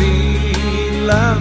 bilang-bilang.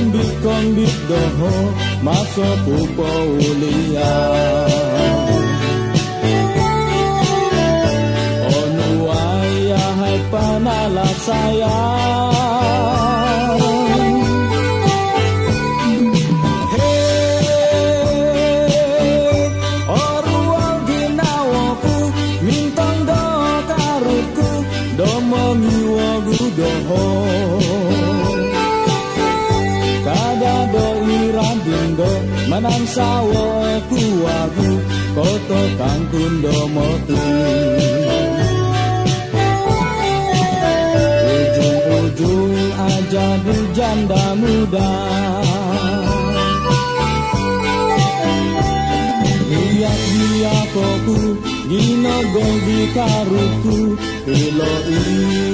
kombit kombit doho masuk upo ulia Onu ayah panala sayang sawo kuwagu koto kang kundo motu ujung-ujung aja di janda muda lihat dia koku Gino di karuku Ilo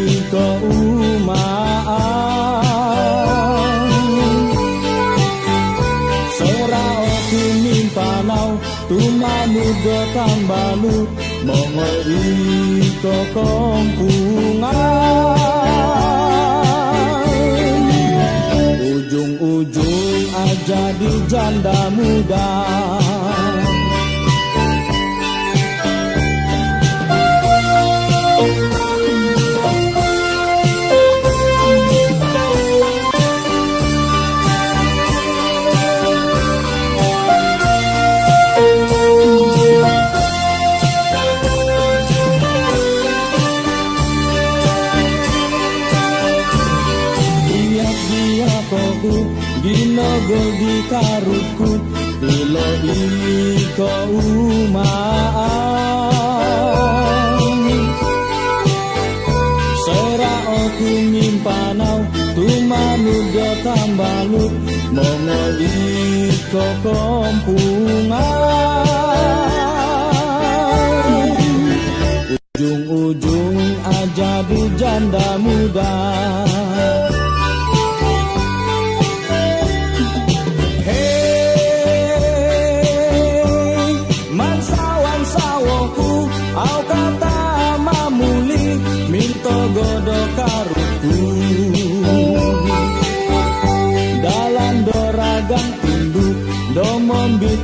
iko umaa kumin panaw Tumanod kang balut Mga ito kong pungan Ujung-ujung aja di janda muda Gino di karuku Bilo iko umaan Sera oku nyimpanau Tumanu do tambalu Mongo iko kompungan Ujung-ujung aja di janda muda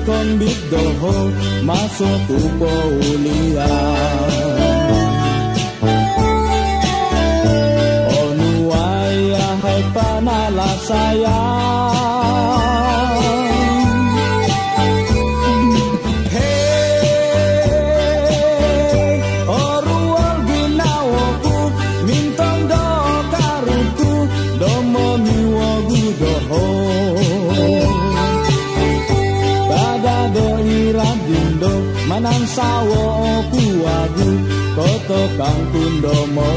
con biết đồ hô má số tu bồ li to kang tundo mo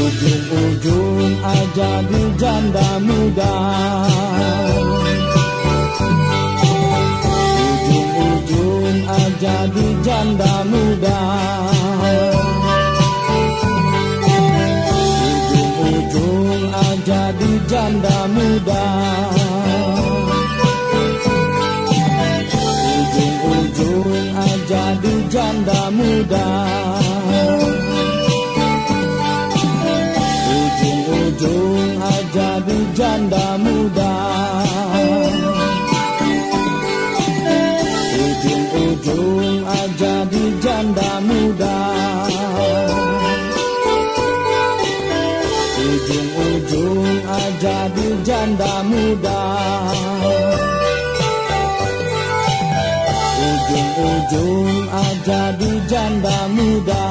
ujung-ujung aja di janda muda ujung-ujung aja di janda muda ujung-ujung aja di janda muda jadi janda muda. Ujung-ujung aja di janda muda. Ujung-ujung aja di janda muda. Ujung-ujung aja di janda muda ujung aja di janda muda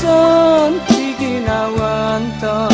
손 튀기 나왔던